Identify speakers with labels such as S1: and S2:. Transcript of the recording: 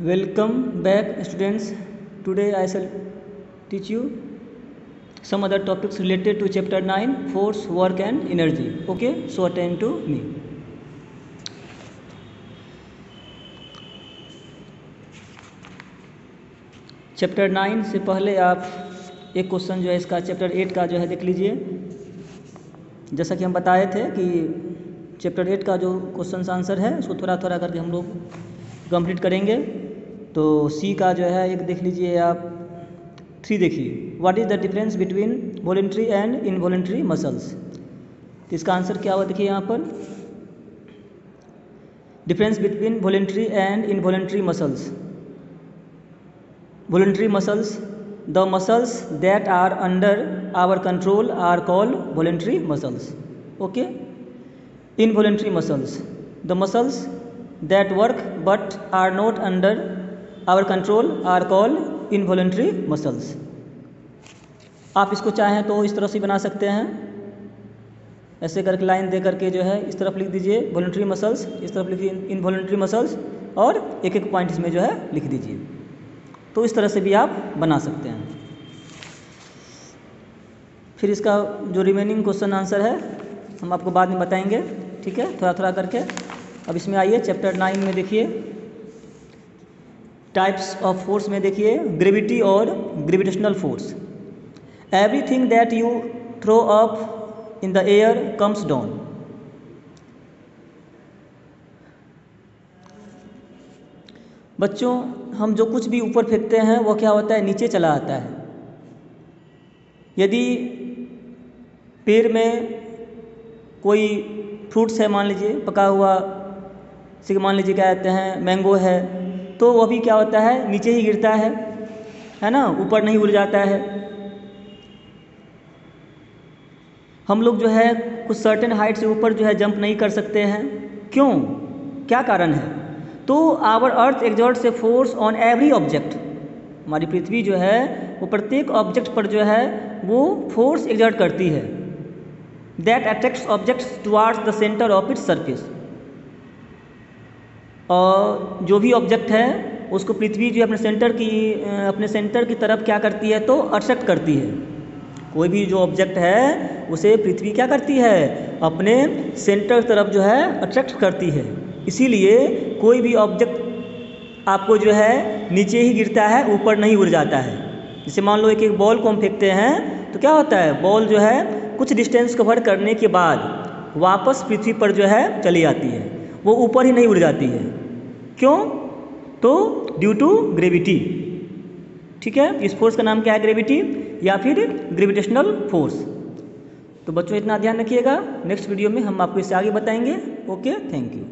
S1: Welcome back students today I shall teach you some other topics related to chapter nine force work and energy okay so attend to me chapter nine से पहले आप एक question जो है इसका chapter eight का जो है देख लीजिए। जैसा कि हम बताए थे कि चैप्टर एट का जो क्वेश्चन आंसर है, उसको थोड़ा थोड़ा करके हम लोग कंप्लीट करेंगे। तो सी का जो है, एक देख लीजिए आप थ्री देखिए। What is the difference between voluntary and in involuntary muscles तो इसका आंसर क्या हुआ देखिए यहाँ पर। Difference between voluntary and in involuntary muscles voluntary muscles the muscles that are under our control are call voluntary muscles okay in involuntary muscles the muscles that work but are not under our control are called involuntary muscles आप इसको चाहें तो इस तरह से बना सकते हैं। ऐसे करके लाइन दे करके जो है, इस तरफ़ लिख दीजिए वॉलेंट्री मसल्स इस तरफ़ लिखिए इनवॉलेंट्री मसल्स और एक एक पॉइंट इसमें जो है लिख दीजिए। तो इस तरह से भी आप बना सकते हैं। फिर इसका जो रिमेनिंग क्वेश्चन आंसर है, हम आपको बाद में बताएँगे, ठीक है? थोड़ा थोड़ा करके। अब इसमें आइए चैप्टर नाइन में देखिए। टाइप्स ऑफ़ फोर्स में देखिए ग्रेविटी और gravitational force everything that you throw up in the air comes down बच्चों, हम जो कुछ भी ऊपर फेंकते हैं, वो क्या होता है? नीचे चला आता है. यदि पेड़ में कोई फ्रूट्स है, मान लीजिए, पका हुआ जैसे मान लीजिए क्या कहते हैं मैंगो है तो वो भी क्या होता है? नीचे ही गिरता है। है ना? ऊपर नहीं उड़ जाता है। हम लोग जो है, कुछ सर्टेन हाइट से ऊपर जो है जंप नहीं कर सकते हैं। क्यों? क्या कारण है? तो आवर अर्थ एग्जॉर्ट से फोर्स ऑन एवरी ऑब्जेक्ट हमारी पृथ्वी जो है, वो प्रत्येक ऑब्जेक्ट पर जो है, वो फोर्स एग्जर्ट करती है। That attracts objects towards the centre of its surface और जो भी ऑब्जेक्ट है, उसको पृथ्वी जो अपने सेंटर की अपने सेंटर की तरफ़ क्या करती है तो अट्रैक्ट करती है। कोई भी जो ऑब्जेक्ट है, उसे पृथ्वी क्या करती है? अपने सेंटर तरफ़ जो है अट्रैक्ट करती है। इसीलिए कोई भी ऑब्जेक्ट आपको जो है, नीचे ही गिरता है, ऊपर नहीं उड़ जाता है। जैसे मान लो एक एक बॉल को हम फेंकते हैं तो क्या होता है? बॉल जो है, कुछ डिस्टेंस कवर करने के बाद, वापस पृथ्वी पर जो है, चली आती है। वो ऊपर ही नहीं उड़ जाती है। क्यों? तो ड्यू टू ग्रेविटी ठीक है? इस फोर्स का नाम क्या है ग्रेविटी या फिर ग्रेविटेशनल फोर्स तो बच्चों, इतना ध्यान रखिएगा। नेक्स्ट वीडियो में हम आपको इससे आगे बताएँगे। Okay thank you